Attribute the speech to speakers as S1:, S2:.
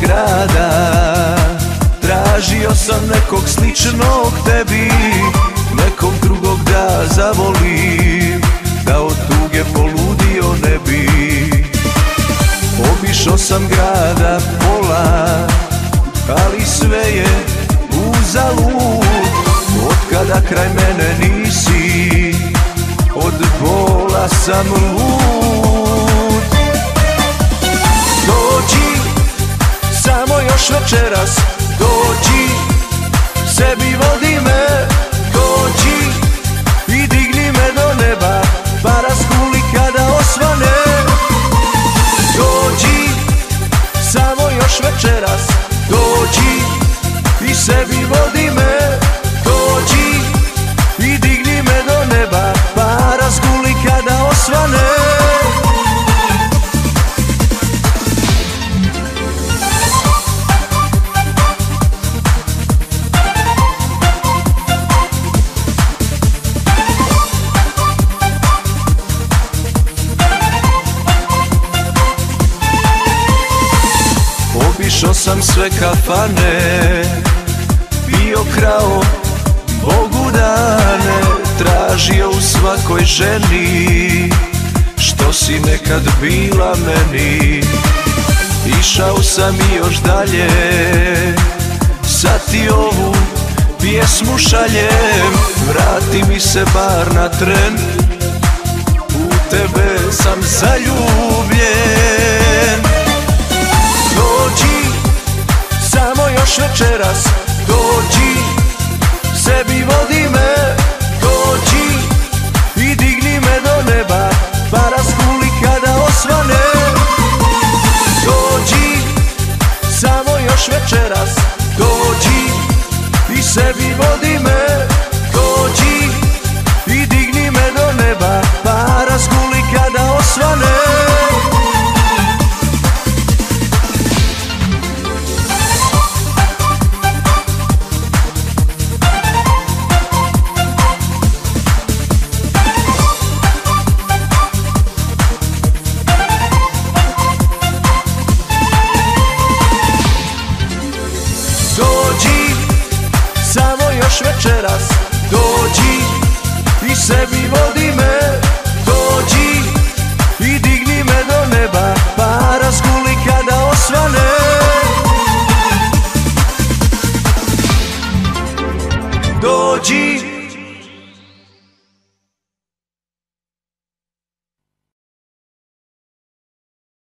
S1: grada Tražio sam nekog sličnog tebi Nekog drugog da zavolim Da od tuge poludio ne bi. Obišao sam grada pola Ali sve je uzalud. Od kada kraj mene nisi Od bola sam lud večeras. Dođi, sebi vodi me. Dođi i digni me do neba. Pa raskuli kada osvane. Dođi, samo još večeras. Dođi i sebi vodi Obišao sam sve kafane Bio krao Bogu dane Tražio u svakoj ženi Što si nekad bila meni. Išao sam i još dalje Sad ti ovu pjesmu šaljem. Vrati mi se bar na tren U tebe sam zaljubljen i sebi sebi